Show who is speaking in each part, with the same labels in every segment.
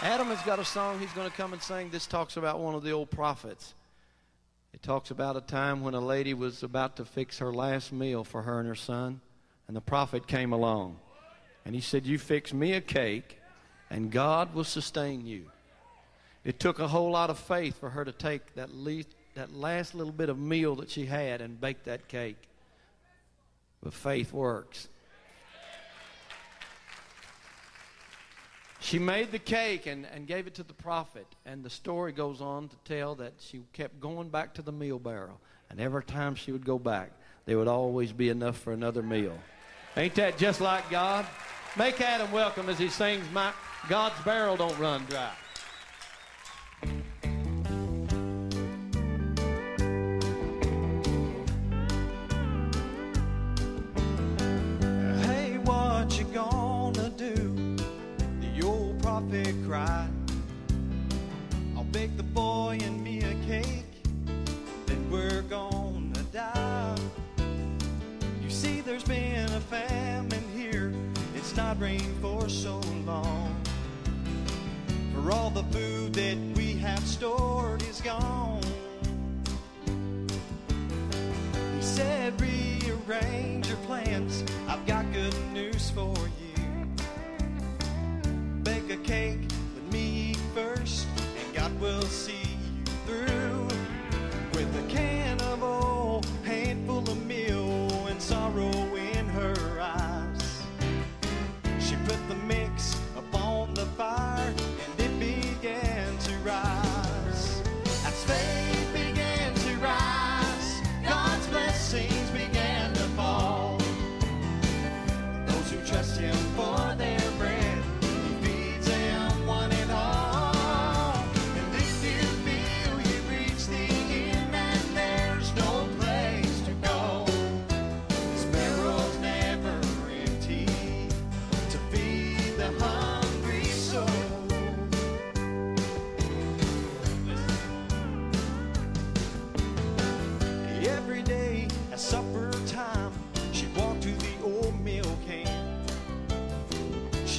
Speaker 1: Adam has got a song he's going to come and sing. This talks about one of the old prophets. It talks about a time when a lady was about to fix her last meal for her and her son, and the prophet came along. And he said, You fix me a cake, and God will sustain you. It took a whole lot of faith for her to take that, least, that last little bit of meal that she had and bake that cake. But faith works. She made the cake and, and gave it to the prophet. And the story goes on to tell that she kept going back to the meal barrel. And every time she would go back, there would always be enough for another meal. Ain't that just like God? Make Adam welcome as he sings, My God's barrel don't run dry.
Speaker 2: Prophet cried. I'll bake the boy and me a cake, then we're gonna die. You see, there's been a famine here, it's not rained for so long. For all the food that we have stored is gone. He said, rearrange your plans. I've got see you through.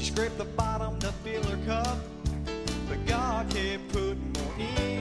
Speaker 2: Scraped the bottom to fill her cup, but God kept putting more in.